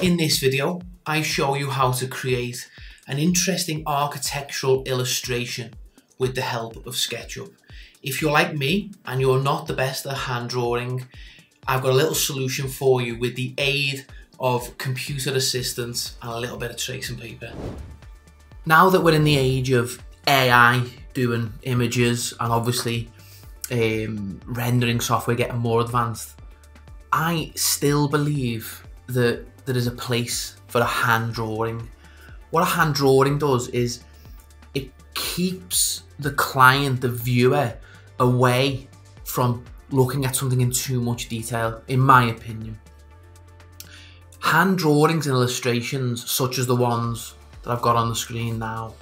In this video, I show you how to create an interesting architectural illustration with the help of SketchUp. If you're like me and you're not the best at hand drawing, I've got a little solution for you with the aid of computer assistance and a little bit of tracing paper. Now that we're in the age of AI doing images and obviously um, rendering software getting more advanced, I still believe that there is a place for a hand drawing. What a hand drawing does is it keeps the client, the viewer, away from looking at something in too much detail, in my opinion. Hand drawings and illustrations, such as the ones that I've got on the screen now,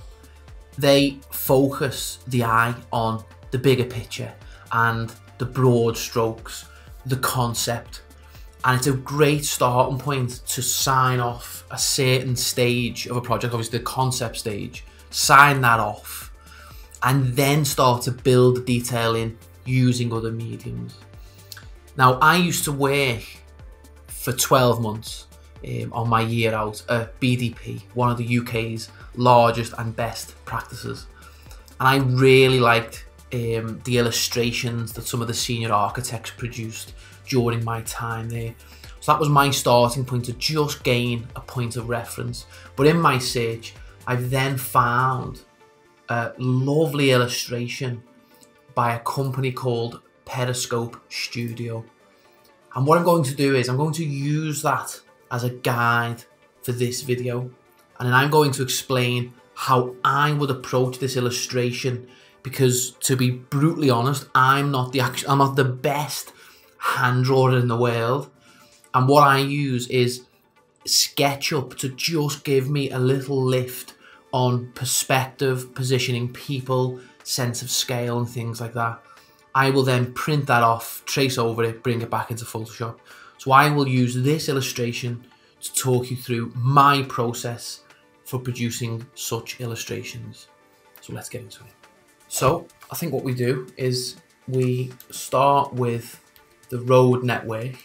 they focus the eye on the bigger picture and the broad strokes, the concept. And it's a great starting point to sign off a certain stage of a project, obviously the concept stage, sign that off, and then start to build the detail in using other mediums. Now, I used to work for 12 months um, on my year out at BDP, one of the UK's largest and best practices. And I really liked um, the illustrations that some of the senior architects produced during my time there. So that was my starting point to just gain a point of reference. But in my search, I've then found a lovely illustration by a company called Periscope Studio. And what I'm going to do is I'm going to use that as a guide for this video. And then I'm going to explain how I would approach this illustration because to be brutally honest, I'm not the I'm not the best hand drawer in the world. And what I use is SketchUp to just give me a little lift on perspective, positioning people, sense of scale and things like that. I will then print that off, trace over it, bring it back into Photoshop. So I will use this illustration to talk you through my process for producing such illustrations. So let's get into it. So I think what we do is we start with the road network.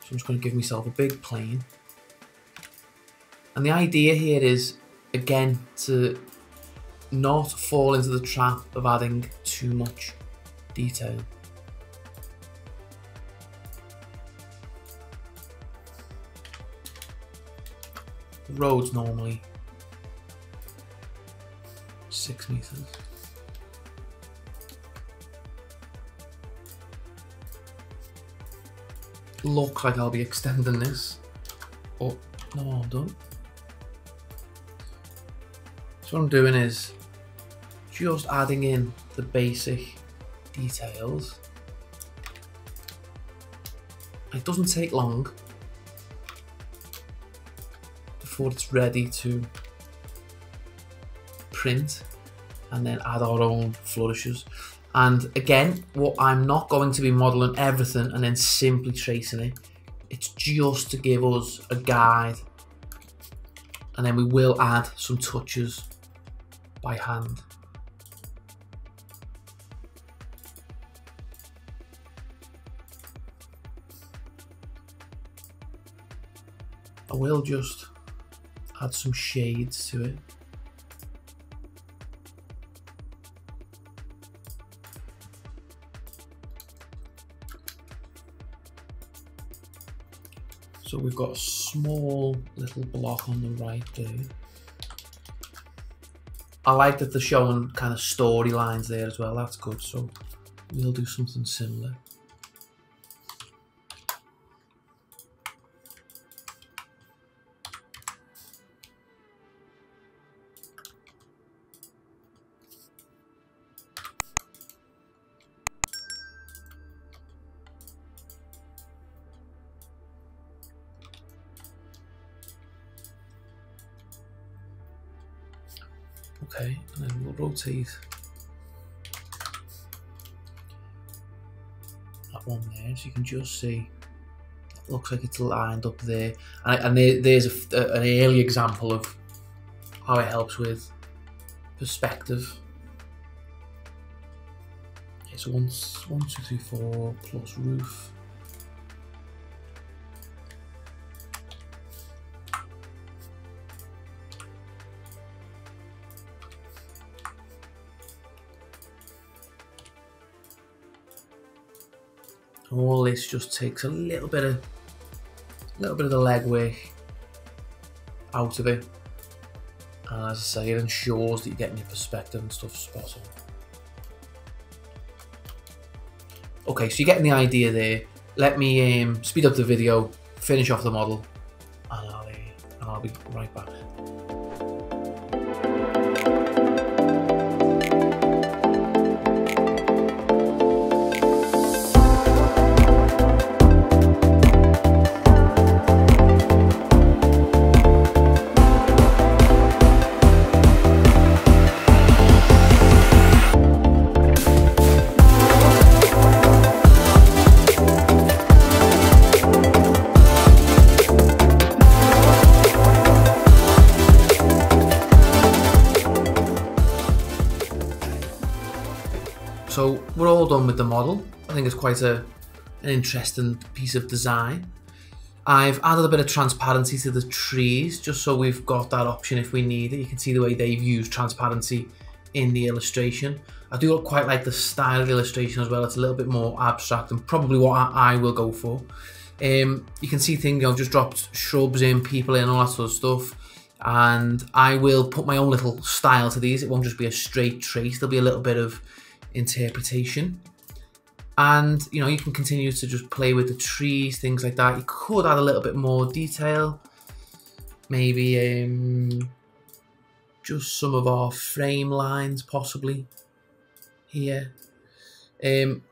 So I'm just going to give myself a big plane. And the idea here is, again, to not fall into the trap of adding too much detail. The road's normally six meters. Looks like I'll be extending this. Oh, no, I'm done. So what I'm doing is just adding in the basic details. It doesn't take long before it's ready to print and then add our own flourishes. And again, what I'm not going to be modeling everything and then simply tracing it. It's just to give us a guide. And then we will add some touches by hand. I will just add some shades to it. So we've got a small little block on the right there. I like that they're showing kind of storylines there as well, that's good. So we'll do something similar. Then that one there so you can just see. It looks like it's lined up there. And, and there, there's a, a, an early example of how it helps with perspective. Okay so one, one two three four plus roof all this just takes a little bit of a little bit of the legwork out of it. And as I say, it ensures that you're getting your perspective and stuff spot on. Okay, so you're getting the idea there. Let me um, speed up the video, finish off the model, and I'll, uh, and I'll be right back. So we're all done with the model. I think it's quite a, an interesting piece of design. I've added a bit of transparency to the trees just so we've got that option if we need it. You can see the way they've used transparency in the illustration. I do quite like the style of the illustration as well. It's a little bit more abstract and probably what I, will go for. Um, you can see things, I've just dropped shrubs in, people in, all that sort of stuff. And I will put my own little style to these. It won't just be a straight trace. There'll be a little bit of interpretation. And you know, you can continue to just play with the trees, things like that. You could add a little bit more detail. Maybe um, just some of our frame lines, possibly here. Um,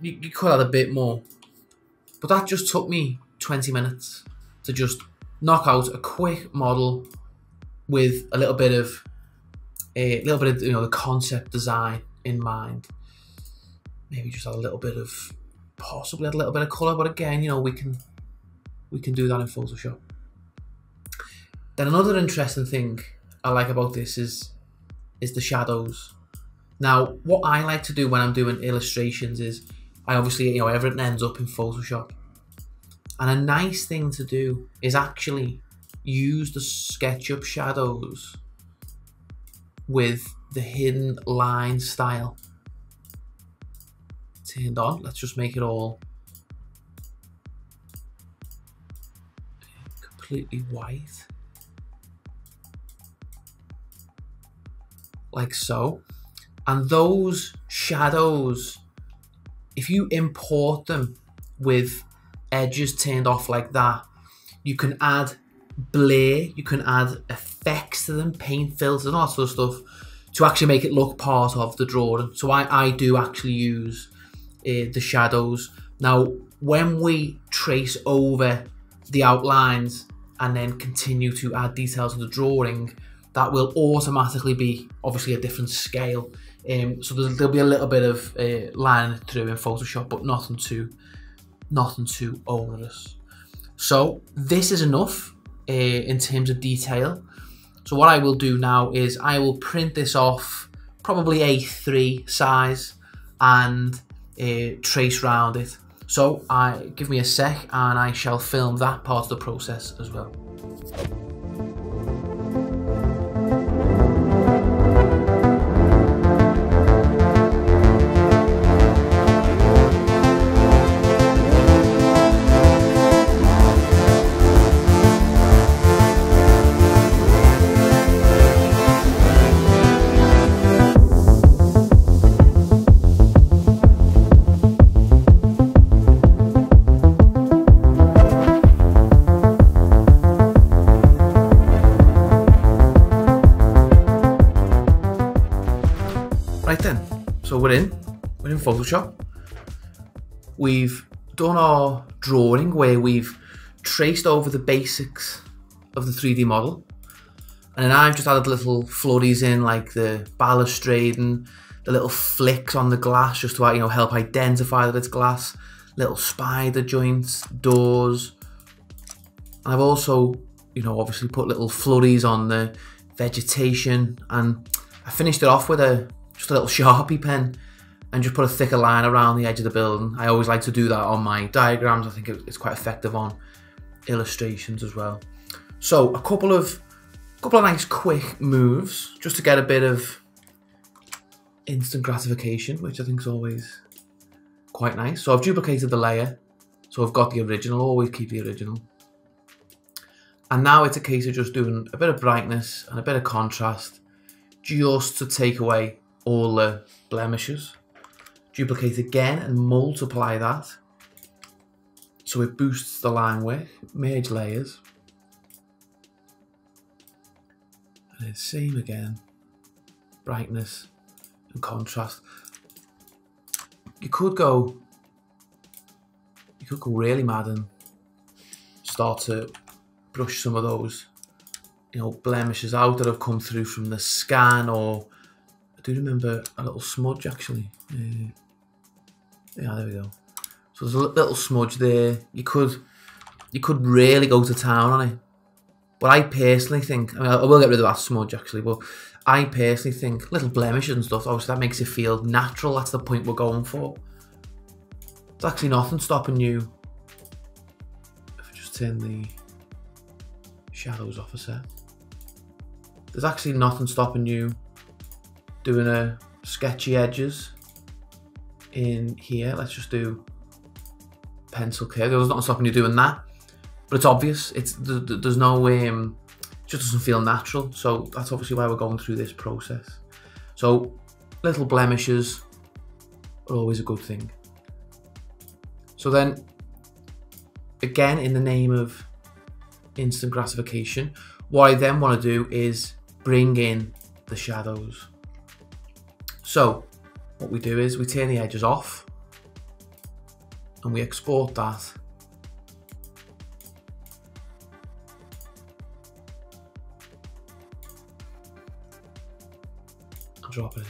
you, you could add a bit more, but that just took me 20 minutes to just knock out a quick model with a little bit of a little bit of you know the concept design in mind. Maybe just add a little bit of possibly add a little bit of colour, but again, you know, we can we can do that in Photoshop. Then another interesting thing I like about this is is the shadows. Now, what I like to do when I'm doing illustrations is I obviously, you know, everything ends up in Photoshop. And a nice thing to do is actually use the SketchUp shadows with the hidden line style turned on. Let's just make it all completely white. Like so. And those shadows, if you import them with edges turned off like that, you can add blur, you can add effects to them, paint filters and all that sort of stuff to actually make it look part of the drawing. So I, I do actually use uh, the shadows. Now, when we trace over the outlines and then continue to add details to the drawing, that will automatically be obviously a different scale. Um, so there'll, be a little bit of uh, line through in Photoshop, but nothing too, nothing too onerous. So this is enough uh, in terms of detail. So what I will do now is I will print this off probably A3 size and uh, trace round it. So I give me a sec and I shall film that part of the process as well. We're in, we're in Photoshop. We've done our drawing where we've traced over the basics of the 3D model. And then I've just added little flurries in like the balustrade and the little flicks on the glass just to you know help identify that it's glass. Little spider joints, doors. I've also, you know, obviously put little flurries on the vegetation and I finished it off with a just a little Sharpie pen and just put a thicker line around the edge of the building. I always like to do that on my diagrams. I think it's quite effective on illustrations as well. So a couple of couple of nice quick moves just to get a bit of instant gratification, which I think is always quite nice. So I've duplicated the layer. So I've got the original, always keep the original. And now it's a case of just doing a bit of brightness and a bit of contrast just to take away all the blemishes. Duplicate again and multiply that. So it boosts the line width, merge layers. And then same again, brightness and contrast. You could go, you could go really mad and start to brush some of those, you know, blemishes out that have come through from the scan or I do remember a little smudge actually. Uh, yeah, there we go. So there's a little smudge there. You could, you could really go to town on it. But I personally think, I mean, I will get rid of that smudge actually, but I personally think little blemishes and stuff, obviously that makes it feel natural. That's the point we're going for. There's actually nothing stopping you. If I just turn the shadows off a set. There's actually nothing stopping you doing a sketchy edges in here. Let's just do pencil curve. There's nothing stopping you doing that, but it's obvious. It's there's no um, it just doesn't feel natural. So that's obviously why we're going through this process. So little blemishes are always a good thing. So then, again, in the name of instant gratification, what I then want to do is bring in the shadows. So what we do is we turn the edges off and we export that drop it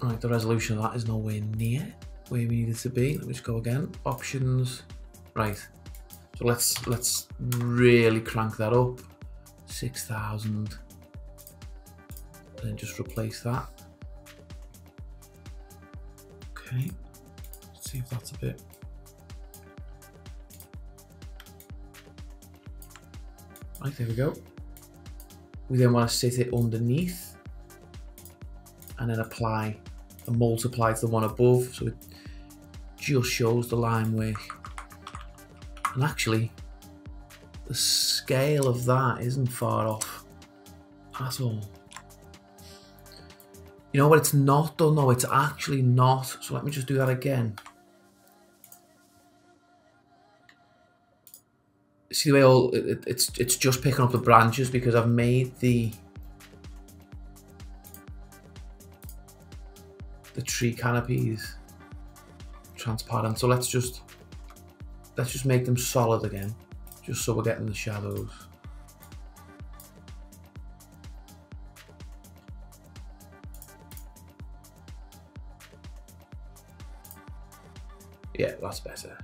in. Right, the resolution of that is nowhere near where we need it to be. Let me just go again. Options. Right. So let's let's really crank that up. 6,000. And just replace that. Okay. Let's see if that's a bit. Right, there we go. We then want to sit it underneath and then apply and multiply to the one above so it just shows the line width and actually the scale of that isn't far off at all. You know what? It's not done though. It's actually not. So let me just do that again. See the way all it, it's it's just picking up the branches because I've made the the tree canopies transparent. So let's just let's just make them solid again, just so we're getting the shadows. Yeah, that's better.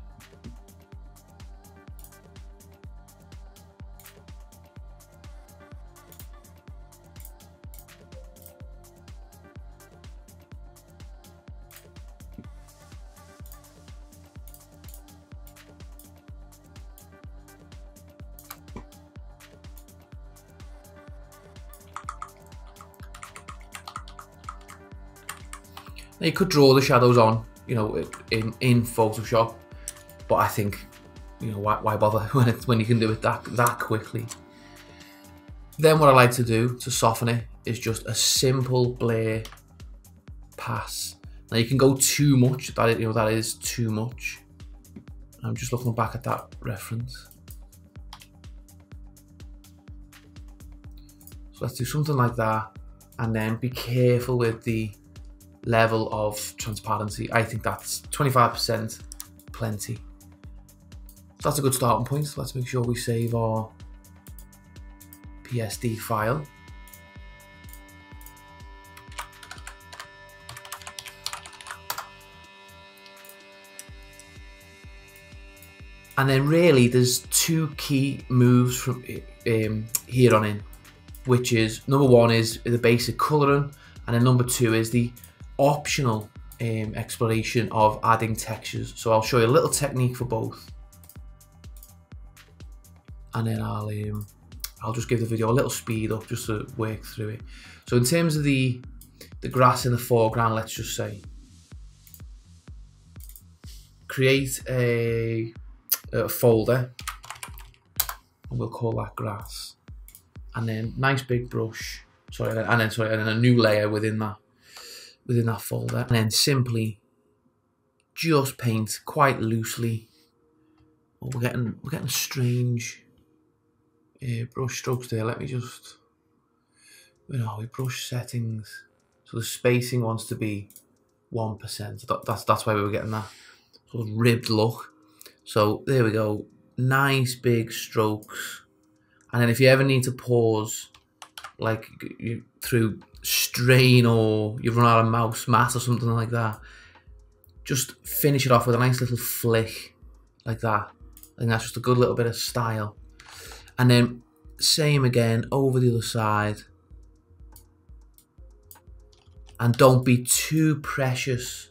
You could draw the shadows on, you know, in, in Photoshop, but I think, you know, why, why bother when, it, when you can do it that, that quickly. Then what I like to do to soften it is just a simple blur pass. Now you can go too much, that you know that is too much. I'm just looking back at that reference. So let's do something like that and then be careful with the level of transparency. I think that's 25% plenty. That's a good starting point. Let's make sure we save our PSD file. And then really there's two key moves from um, here on in, which is number one is the basic colouring and then number two is the optional um, exploration of adding textures. So I'll show you a little technique for both. And then I'll um, I'll just give the video a little speed up just to work through it. So in terms of the the grass in the foreground, let's just say, create a, a folder, and we'll call that grass, and then nice big brush, sorry, and then sorry, and then a new layer within that within that folder, and then simply just paint quite loosely. Oh, we're getting we're getting strange uh, brush strokes there. Let me just where are we? Brush settings. So the spacing wants to be one percent. That, that's that's why we were getting that sort of ribbed look. So there we go. Nice big strokes. And then if you ever need to pause, like you, through strain or you've run out of mouse mass or something like that, just finish it off with a nice little flick like that. Think that's just a good little bit of style. And then same again over the other side. And don't be too precious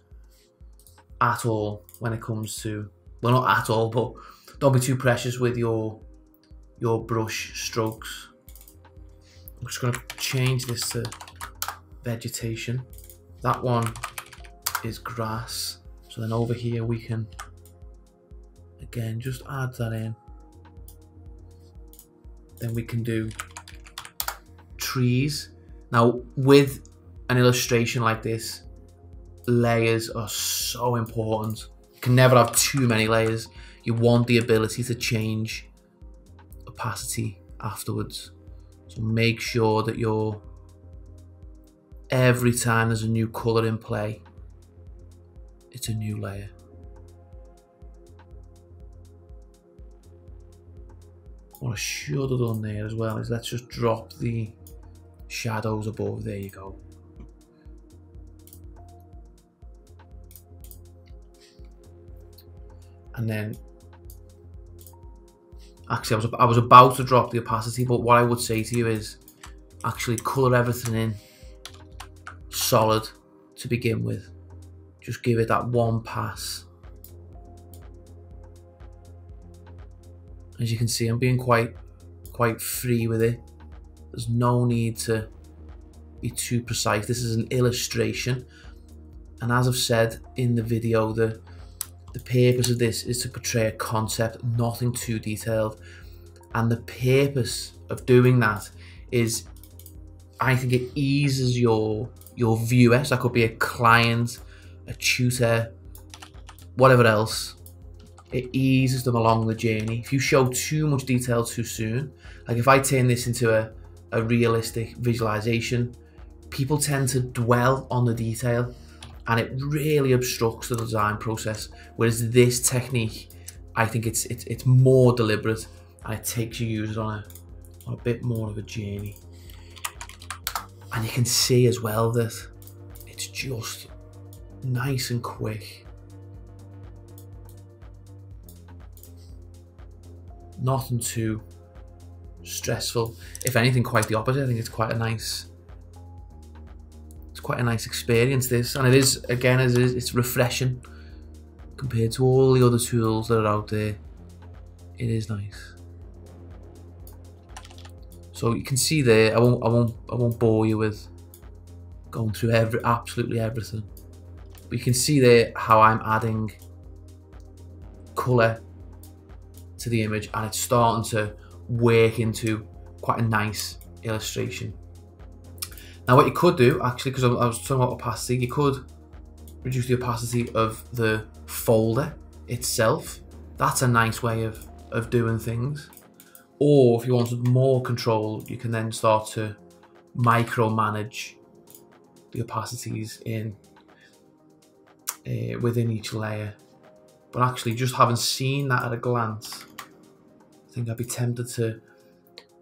at all when it comes to, well not at all, but don't be too precious with your your brush strokes. I'm just to change this to vegetation. That one is grass. So then over here we can, again, just add that in. Then we can do trees. Now with an illustration like this, layers are so important. You can never have too many layers. You want the ability to change opacity afterwards. So make sure that you're every time there's a new color in play, it's a new layer. What I should have done there as well is let's just drop the shadows above. There you go. And then actually I was I was about to drop the opacity, but what I would say to you is actually color everything in solid to begin with. Just give it that one pass. As you can see, I'm being quite quite free with it. There's no need to be too precise. This is an illustration. And as I've said in the video, the the purpose of this is to portray a concept, nothing too detailed. And the purpose of doing that is, I think it eases your your viewer. So that could be a client, a tutor, whatever else. It eases them along the journey. If you show too much detail too soon, like if I turn this into a, a realistic visualization, people tend to dwell on the detail and it really obstructs the design process. Whereas this technique, I think it's it's, it's more deliberate and it takes your users on a, on a bit more of a journey. And you can see as well that it's just nice and quick. Nothing too stressful. If anything, quite the opposite. I think it's quite a nice it's quite a nice experience this and it is again it is it's refreshing compared to all the other tools that are out there it is nice so you can see there I won't I won't I won't bore you with going through every absolutely everything but you can see there how I'm adding color to the image and it's starting to work into quite a nice illustration now what you could do, actually, because I was talking about opacity, you could reduce the opacity of the folder itself. That's a nice way of, of doing things. Or if you wanted more control, you can then start to micromanage the opacities in uh, within each layer. But actually, just having seen that at a glance, I think I'd be tempted to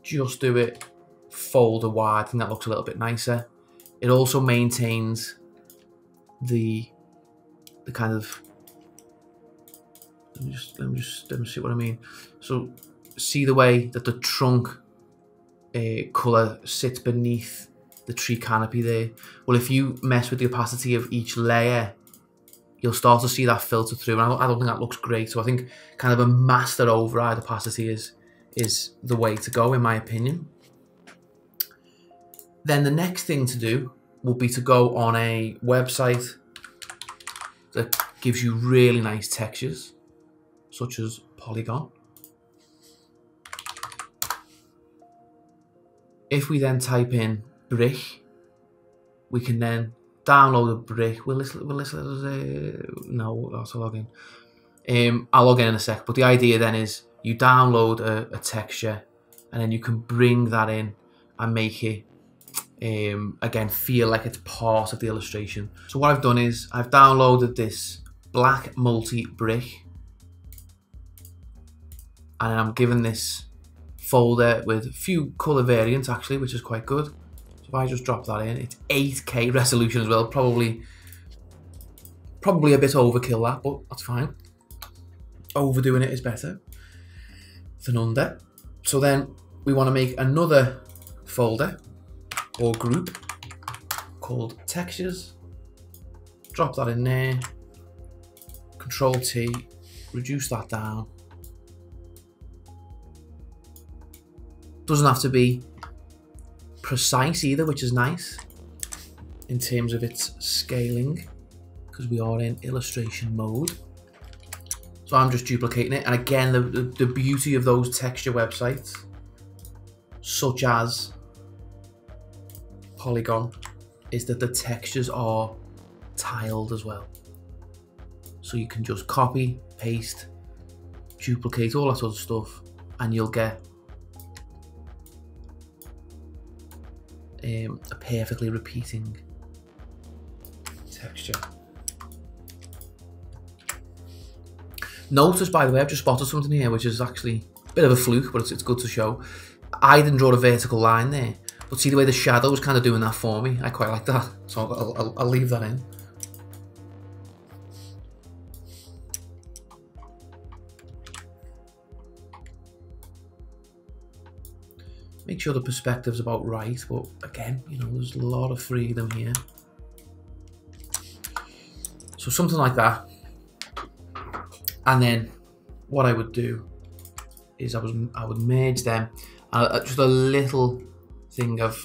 just do it folder wide. I think that looks a little bit nicer. It also maintains the the kind of let me just let me just demonstrate what I mean. So see the way that the trunk uh, color sits beneath the tree canopy there. Well, if you mess with the opacity of each layer, you'll start to see that filter through. And I don't, I don't think that looks great. So I think kind of a master override opacity is is the way to go in my opinion. Then the next thing to do will be to go on a website that gives you really nice textures, such as Poliigon. If we then type in brick, we can then download a brick. Will this, will this, uh, no, that's a login. Um, I'll log in in a sec, but the idea then is you download a, a texture and then you can bring that in and make it um, again feel like it's part of the illustration. So what I've done is I've downloaded this black multi brick and I'm given this folder with a few color variants actually which is quite good. So if I just drop that in it's 8k resolution as well probably probably a bit overkill that but that's fine. Overdoing it is better than under. So then we want to make another folder or group called textures. Drop that in there. Control T, reduce that down. Doesn't have to be precise either, which is nice in terms of its scaling because we are in illustration mode. So I'm just duplicating it. And again, the, the, the beauty of those texture websites, such as Poliigon is that the textures are tiled as well. So you can just copy, paste, duplicate, all that sort of stuff, and you'll get um, a perfectly repeating texture. Notice, by the way, I've just spotted something here, which is actually a bit of a fluke, but it's, it's good to show. I didn't draw a vertical line there. But see the way the shadow was kind of doing that for me? I quite like that. So I'll, I'll, I'll leave that in. Make sure the perspective's about right, but again, you know, there's a lot of freedom here. So something like that. And then what I would do is I was I would merge them. Uh, just a little thing I've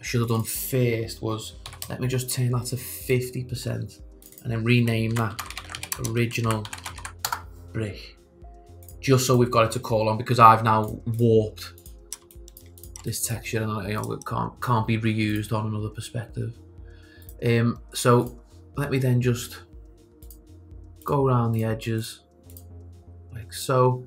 I should have done first was let me just turn that to 50% and then rename that original brick just so we've got it to call on because I've now warped this texture and you know it can't can't be reused on another perspective. Um, so let me then just go around the edges like so.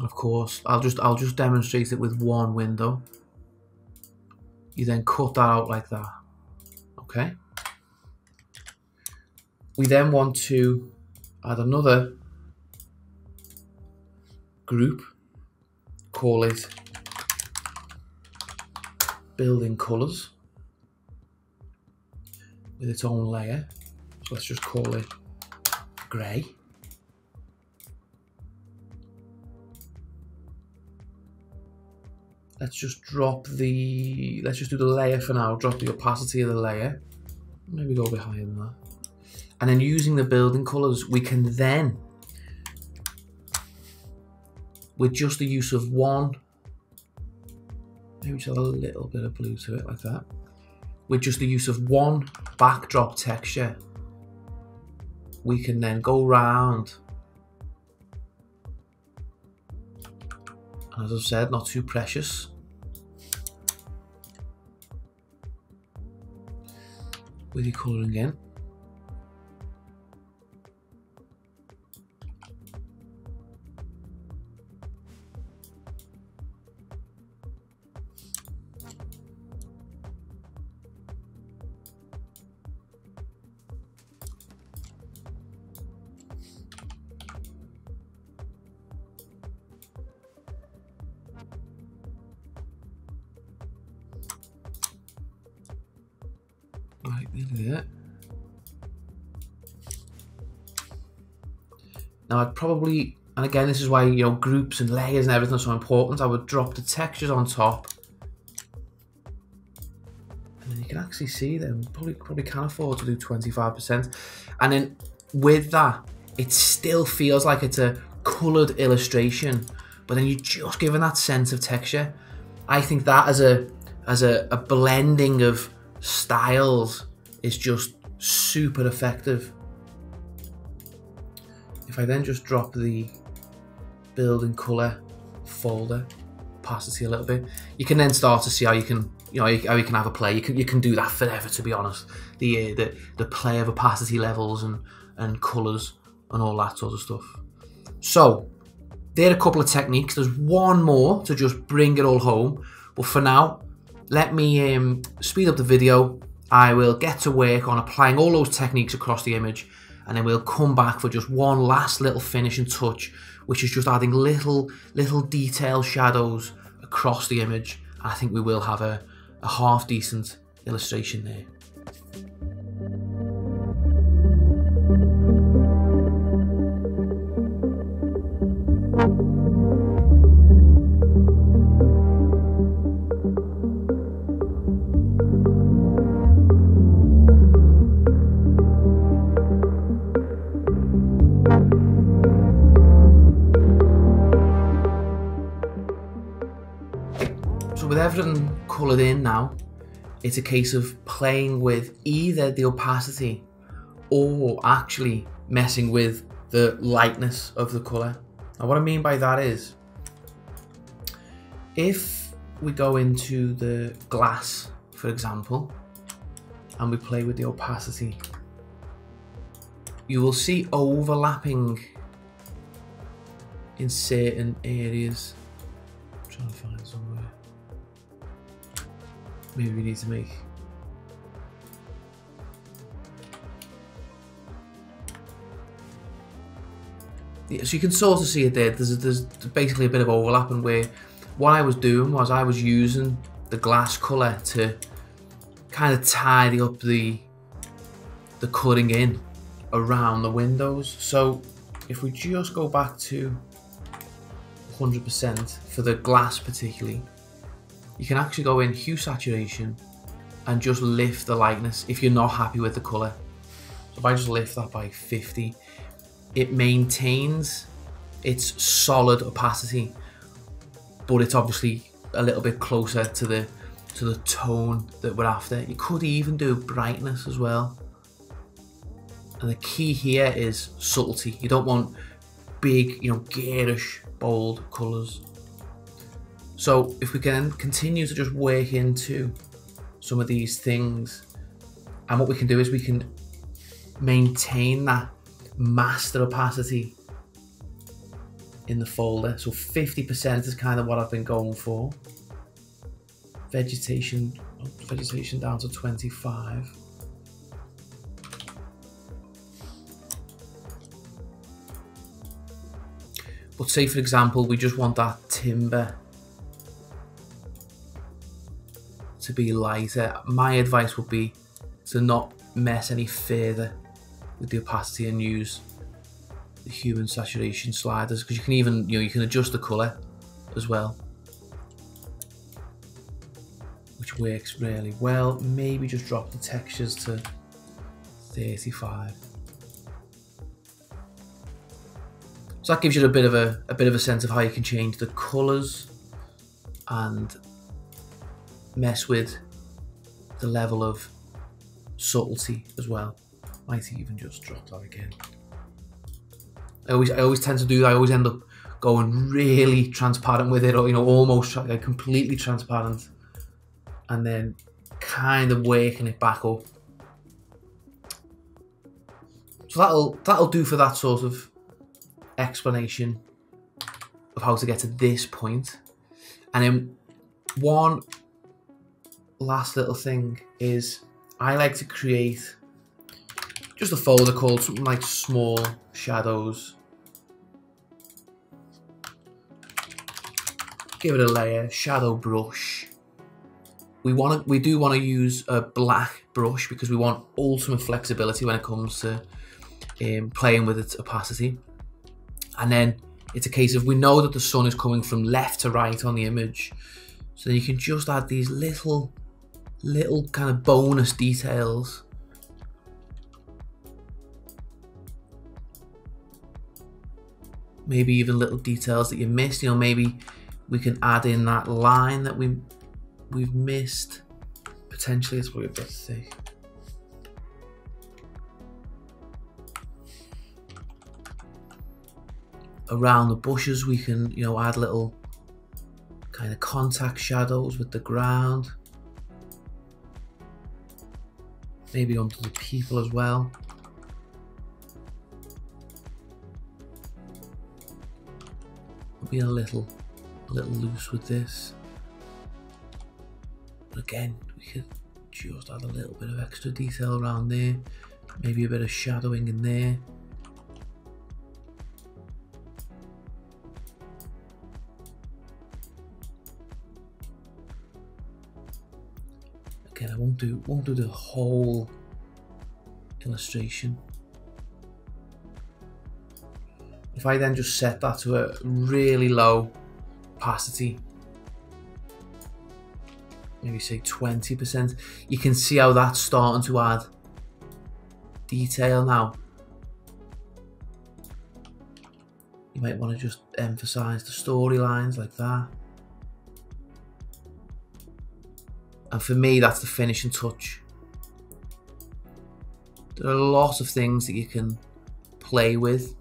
Of course I'll just I'll just demonstrate it with one window. You then cut that out like that okay we then want to add another group call it building colors with its own layer so let's just call it grey let's just drop the, let's just do the layer for now, drop the opacity of the layer. Maybe go a bit higher than that. And then using the building colors, we can then, with just the use of one, maybe just a little bit of blue to it like that, with just the use of one backdrop texture, we can then go round as I've said, not too precious. With your colouring in. There. Now I'd probably, and again this is why, you know, groups and layers and everything are so important, I would drop the textures on top. And then you can actually see them probably probably can afford to do 25%. And then with that, it still feels like it's a coloured illustration, but then you're just given that sense of texture. I think that as a as a, a blending of styles is just super effective. If I then just drop the build and color folder opacity a little bit, you can then start to see how you can, you know, how you can have a play. You can you can do that forever, to be honest. The uh, the the play of opacity levels and and colors and all that sort of stuff. So there are a couple of techniques. There's one more to just bring it all home, but for now, let me um, speed up the video. I will get to work on applying all those techniques across the image and then we'll come back for just one last little finishing touch which is just adding little little detail shadows across the image I think we will have a, a half decent illustration there. Coloured in now, it's a case of playing with either the opacity or actually messing with the lightness of the colour. Now what I mean by that is, if we go into the glass, for example, and we play with the opacity, you will see overlapping in certain areas. I'm trying to find somewhere. Maybe we need to make yeah, so you can sort of see it there. There's, there's basically a bit of overlap and where what I was doing was I was using the glass colour to kind of tidy up the the cutting in around the windows. So if we just go back to 100% for the glass particularly, you can actually go in hue saturation and just lift the lightness if you're not happy with the color. So if I just lift that by 50, it maintains its solid opacity, but it's obviously a little bit closer to the to the tone that we're after. You could even do brightness as well. And the key here is subtlety. You don't want big, you know, garish, bold colours. So if we can continue to just work into some of these things, and what we can do is we can maintain that master opacity in the folder. So 50% is kind of what I've been going for. Vegetation, vegetation down to 25. But say for example, we just want that timber to be lighter. My advice would be to not mess any further with the opacity and use the hue and saturation sliders because you can even you know you can adjust the color as well which works really well maybe just drop the textures to 35 so that gives you a bit of a, a bit of a sense of how you can change the colors and mess with the level of subtlety as well. Might even just drop that again. I always, I always tend to do that. I always end up going really transparent with it, or you know, almost like completely transparent, and then kind of waking it back up. So that'll that'll do for that sort of explanation of how to get to this point. And then one last little thing is I like to create just a folder called something like small shadows. Give it a layer, shadow brush. We want to, we do want to use a black brush because we want ultimate flexibility when it comes to um, playing with its opacity. And then it's a case of we know that the sun is coming from left to right on the image. So you can just add these little little kind of bonus details. Maybe even little details that you missed. You know, maybe we can add in that line that we we've missed. Potentially, it's probably a bit see. Around the bushes, we can you know add little kind of contact shadows with the ground. Maybe onto the people as well. Be a little, a little loose with this. But again, we could just add a little bit of extra detail around there. Maybe a bit of shadowing in there. Won't do won't do the whole illustration. If I then just set that to a really low opacity, maybe say 20%, you can see how that's starting to add detail now. You might want to just emphasize the storylines like that. And for me, that's the finishing touch. There are a lot of things that you can play with,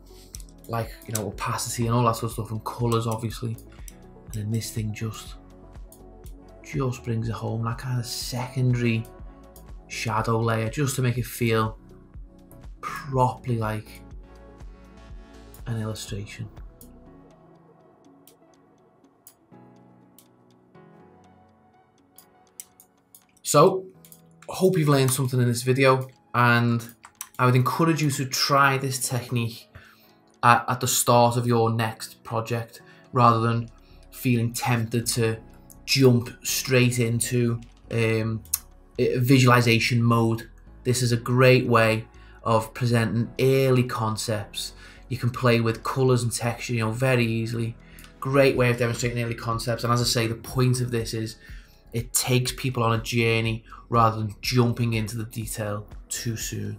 like, you know, opacity and all that sort of stuff, and colours, obviously. And then this thing just, just brings it home, that kind of secondary shadow layer, just to make it feel properly like an illustration. So, I hope you've learned something in this video and I would encourage you to try this technique at, at the start of your next project rather than feeling tempted to jump straight into um, visualization mode. This is a great way of presenting early concepts. You can play with colors and texture, you know, very easily. Great way of demonstrating early concepts. And as I say, the point of this is it takes people on a journey rather than jumping into the detail too soon.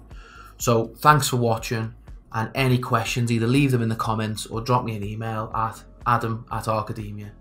So thanks for watching and any questions either leave them in the comments or drop me an email at adam at archademia.com.